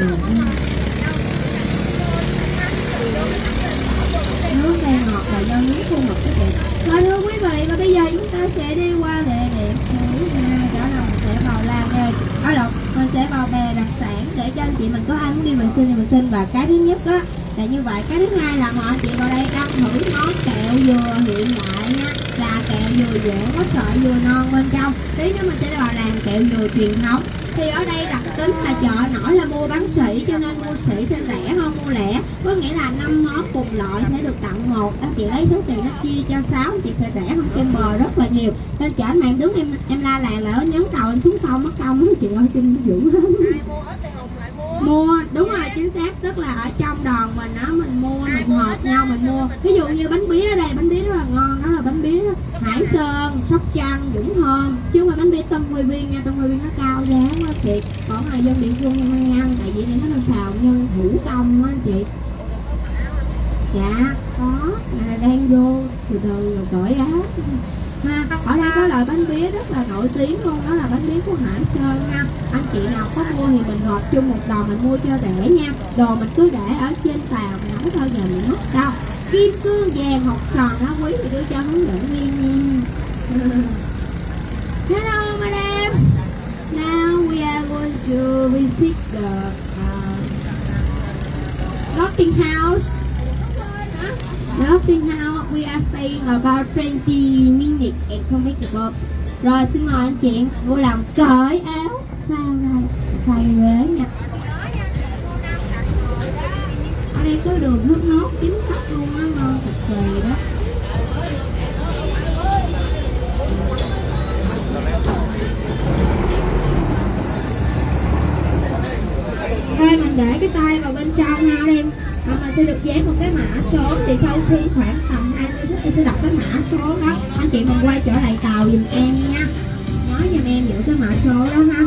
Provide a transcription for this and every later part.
nước cây ngọt là do nước thu ngọt các bạn rồi thưa quý vị và bây giờ chúng ta sẽ đi qua địa điểm thứ hai đó là mình sẽ vào la nghề ở đâu mình sẽ vào bè đặc sản để cho anh chị mình có ăn đi mình xin thì mình xin và cái thứ nhất đó là như vậy cái thứ hai là mọi chị vào đây ăn thử món kẹo dừa hiện đại nha là kẹo dừa dẻo, quá trời dừa non bên trong tí nữa mình sẽ vào làm kẹo dừa truyền thống thì ở đây đặc tính là chợ nổi là mua bán sỉ cho nên mua sỉ sẽ rẻ hơn mua lẻ. Có nghĩa là năm món cùng loại sẽ được tặng một. Anh chị lấy số tiền nó chia cho sáu chị sẽ rẻ hơn trên bờ rất là nhiều. Nên chở bạn đứng em em la làng là nhấn đầu em xuống sông mất công chị ơi kinh dữ lắm. Mua đúng rồi chính xác. Tức là ở trong đoàn mình á mình mua mình hợp nhau mình mua. ví dụ như bánh bía ở đây bánh bía rất là ngon đó là bánh bía hải sơn sóc trăng dũng thơm chứ không phải bánh bía tân quỳ viên nha tân quỳ viên nó cao chị còn là dân địa phương em ăn ăn tại vì này nó là xào nhân thủ công á chị. Dạ có. Là đang vô từ từ rồi cởi áo. Ha ở đây có loại bánh bía rất là nổi tiếng luôn. Đó là bánh bía của hải sơn nha. Anh chị nào có mua thì mình hợp chung một đòn mình mua cho rẻ nha. Đồ mình cứ để ở trên tàu nóng thôi giờ mình mất đâu. Kim cương vàng học tròn đó, quý thì đưa cho hướng dẫn viên nha. Hello, madam. House. The House, we are staying about 20 minutes and không biết được boat rồi, xin mời anh chị vui lòng cởi áo vào đây thay ghế nha. Ở đây có đường nước nốt chính xác luôn á, ngon thật kỳ đó. Đây mình để cái tay vào bên trong ha em à, mình sẽ được dán một cái mã số. Thì sau khi khoảng tầm 20 phút em sẽ đọc cái mã số đó. Anh chị mình quay trở lại tàu giùm em nha. Nói giùm em giữ cái mã số đó ha.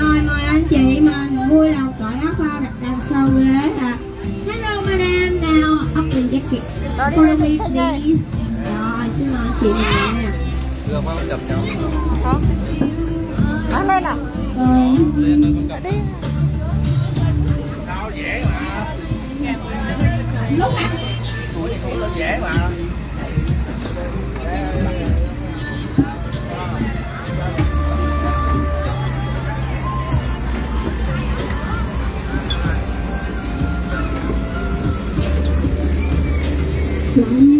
Rồi mời anh chị mình vui lòng cởi áo phao đặt đằng sau ghế à hello madam. Now open jacket follow me please rồi xin mời chị nè. Được không? Chụp nhau. Bán lên à? rồi. Đi. nước hả? Ủa cũng đơn dễ mà. Mm-hmm.